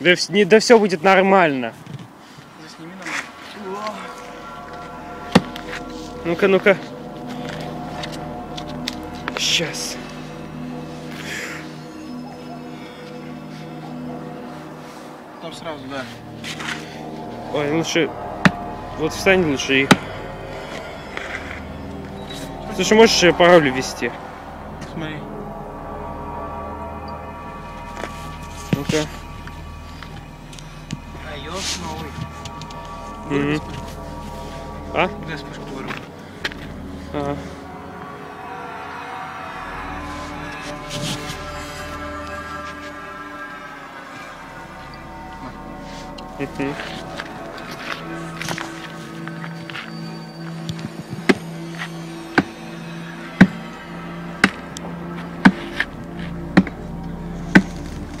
Да, не, да все будет нормально. Ну-ка, ну-ка. Сейчас. Там сразу, да. Ой, лучше... Вот встань лучше и... Слушай, можешь пароль ввести? Смотри. Ну-ка. iOS новый. Мгм. А? Где вспышку говорю? Ага.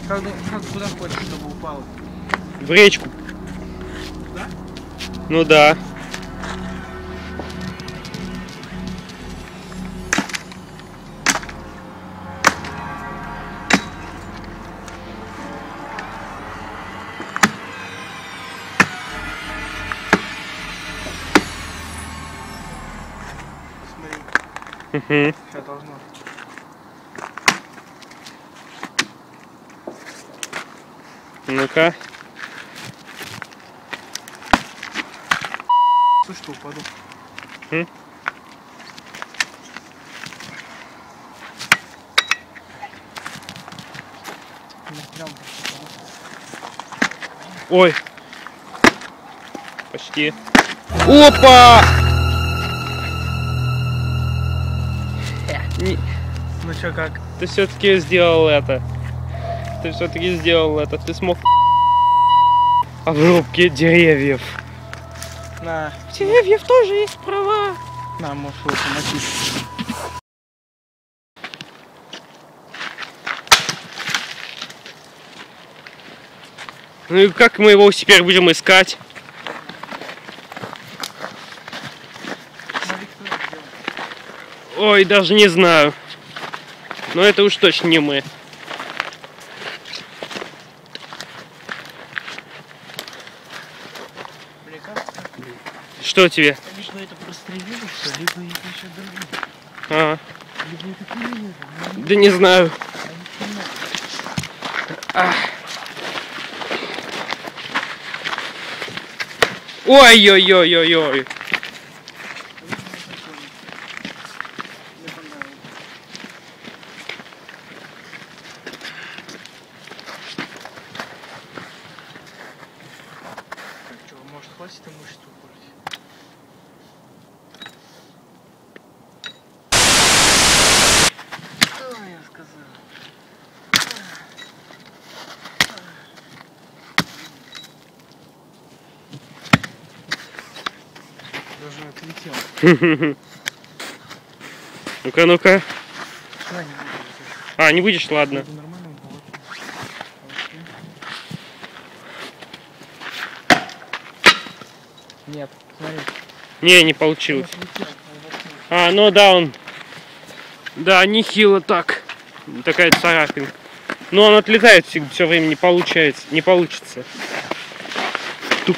Как, как куда хочешь, чтобы упало? В речку. Ну да. Смотри. Мгм. Сейчас должно. Ну-ка. Слушай, что упаду. М? Нахрен пошел. Ой. Почти. Опа! Не- Ну что, как? Ты все-таки сделал это. Ты все-таки сделал это. Ты смог а в рубке деревьев. На, У деревьев тоже есть права. на, можешь его помочить. Ну и как мы его теперь будем искать? Ой, даже не знаю. Но это уж точно не мы. Что тебе? либо это прострелили все, либо их еще другие. А, Либо это но да не знаю. темно. Ой-ой-ой-ой-ой. Может хватит портить? Даже отлетел. Ну-ка, ну-ка. А, не будешь, ладно. Нет, смотри. Не, не получилось. воткнул. А, ну да, он... Да, нехило так. Такая царапинка. Но он отлетает все время, не получается. Не получится. Туп.